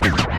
you.